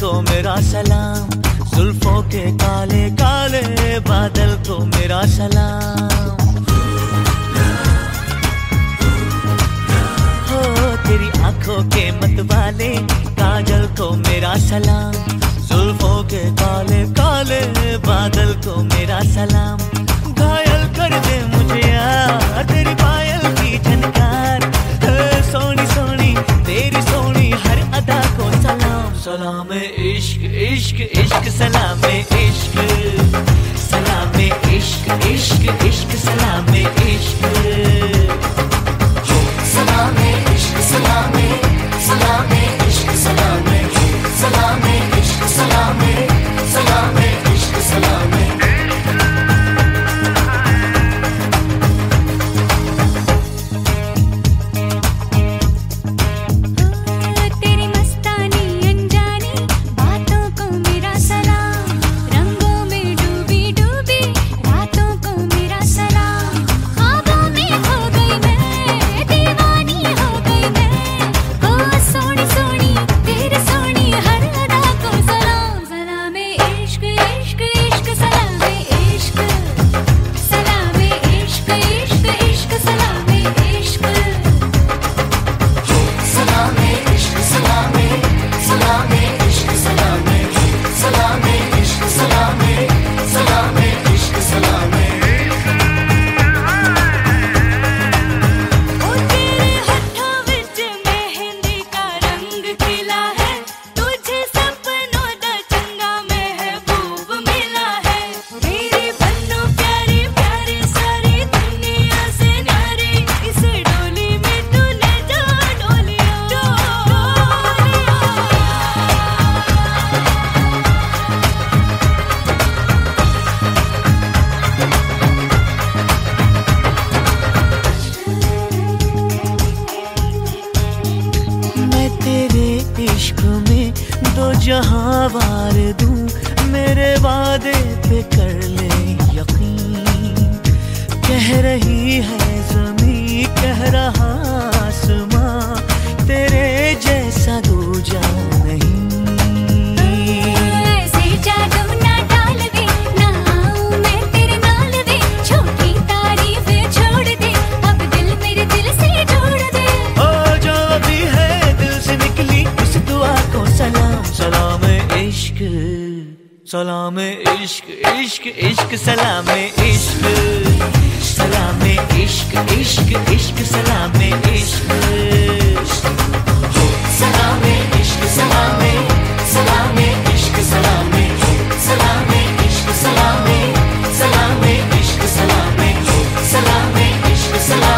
को मेरा सलाम। जुल्फों के काले काले बादल को मेरा सलाम। हो, तेरी आँखों के मत वाले, काजल को मेरा सलाम। जुल्फों के काले काले बादल को मेरा सलाम। घायल कर दे सलाम इश्क इश्क इश्क सलाम इश्क। सलाम इश्क इश्क इश्क सलाम इश्क। इश्क में दो जहाँ वार दूँ, मेरे वादे पे कर ले यकीन। कह रही है जमी कह रहा इश्क सलाम इश्क इश्क इश्क सलाम इश्क सलाम इश्क इश्क इश्क सलाम इश्क सलामे इश्क सलामे सलामे इश्क सलामे सलामे इश्क सलामे सलामे इश्क सलामे सलामे इश्क सलामे